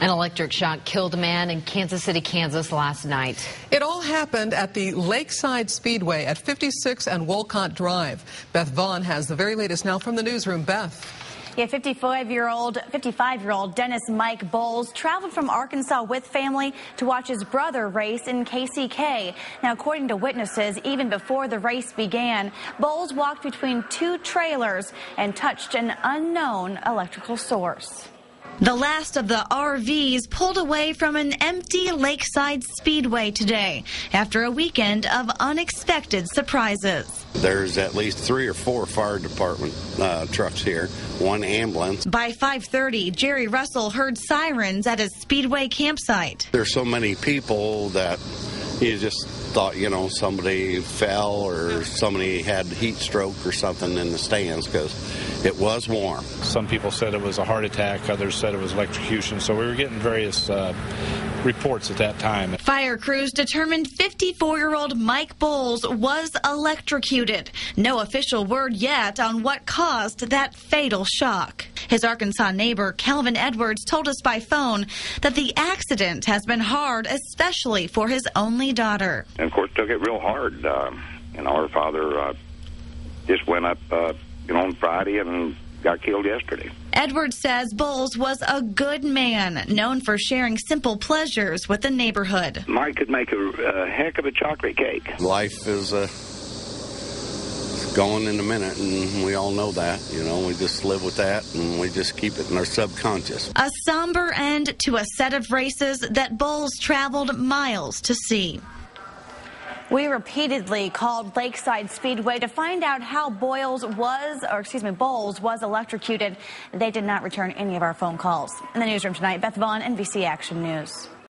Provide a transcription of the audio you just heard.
An electric shock killed a man in Kansas City, Kansas last night. It all happened at the Lakeside Speedway at 56 and Wolcott Drive. Beth Vaughn has the very latest now from the newsroom. Beth. Yeah, 55-year-old 55-year-old Dennis Mike Bowles traveled from Arkansas with family to watch his brother race in KCK. Now, according to witnesses, even before the race began, Bowles walked between two trailers and touched an unknown electrical source. The last of the RVs pulled away from an empty Lakeside Speedway today after a weekend of unexpected surprises. There's at least three or four fire department uh, trucks here, one ambulance. By 5:30, Jerry Russell heard sirens at his Speedway campsite. There's so many people that you just thought, you know, somebody fell or somebody had heat stroke or something in the stands because it was warm. Some people said it was a heart attack, others said it was electrocution. So we were getting various uh, reports at that time. Fire crews determined 54 year old Mike Bowles was electrocuted. No official word yet on what caused that fatal shock. His Arkansas neighbor, Calvin Edwards, told us by phone that the accident has been hard, especially for his only daughter. And of course, took it real hard. Uh, you know, her father uh, just went up, uh, you know, on Friday and got killed yesterday. Edwards says Bowles was a good man, known for sharing simple pleasures with the neighborhood. Mike could make a, a heck of a chocolate cake. Life is uh, going in a minute, and we all know that. You know, we just live with that, and we just keep it in our subconscious. A somber end to a set of races that Bowles traveled miles to see. We repeatedly called Lakeside Speedway to find out how Boyles was, or excuse me, Bowles was electrocuted. They did not return any of our phone calls. In the newsroom tonight, Beth Vaughn, NBC Action News.